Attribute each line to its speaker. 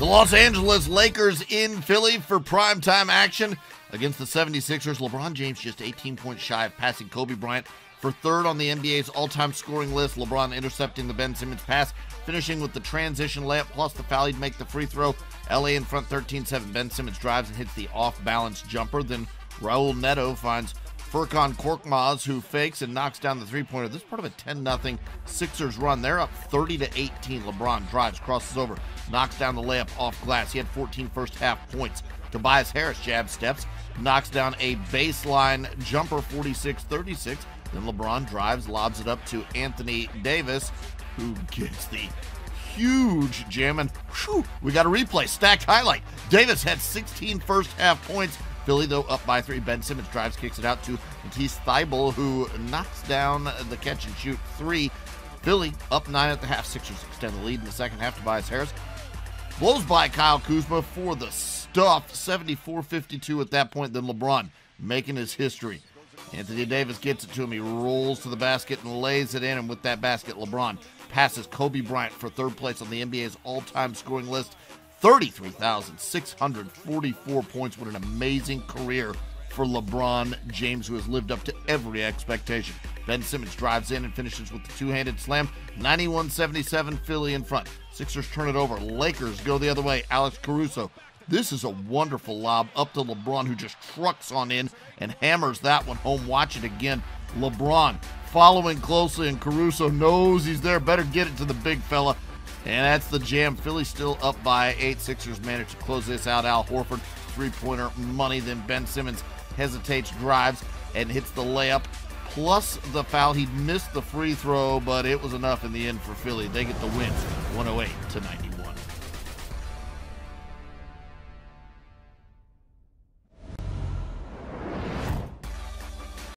Speaker 1: The Los Angeles Lakers in Philly for primetime action against the 76ers. LeBron James just 18 points shy of passing Kobe Bryant for third on the NBA's all time scoring list. LeBron intercepting the Ben Simmons pass, finishing with the transition layup plus the foul. He'd make the free throw. LA in front 13 7. Ben Simmons drives and hits the off balance jumper. Then Raul Neto finds Furkan Korkmaz, who fakes and knocks down the three pointer. This is part of a 10 0 Sixers run. They're up 30 to 18. LeBron drives, crosses over, knocks down the layup off glass. He had 14 first half points. Tobias Harris jab steps, knocks down a baseline jumper 46 36. Then LeBron drives, lobs it up to Anthony Davis, who gets the huge jam. And whew, we got a replay, stacked highlight. Davis had 16 first half points Philly, though, up by three. Ben Simmons drives, kicks it out to Matisse Thybulle, who knocks down the catch and shoot three. Philly up nine at the half. Sixers extend the lead in the second half. Tobias Harris blows by Kyle Kuzma for the stuff. 74 52 at that point. Then LeBron making his history. Anthony Davis gets it to him. He rolls to the basket and lays it in. And with that basket, LeBron passes Kobe Bryant for third place on the NBA's all time scoring list. 33,644 points. What an amazing career for LeBron James, who has lived up to every expectation. Ben Simmons drives in and finishes with the two handed slam. 91 77, Philly in front. Sixers turn it over. Lakers go the other way. Alex Caruso. This is a wonderful lob up to LeBron, who just trucks on in and hammers that one home. Watch it again. LeBron following closely, and Caruso knows he's there. Better get it to the big fella. And that's the jam. Philly still up by eight. Sixers manage to close this out. Al Horford, three pointer money. Then Ben Simmons hesitates, drives, and hits the layup. Plus the foul. He missed the free throw, but it was enough in the end for Philly. They get the win 108 to 90.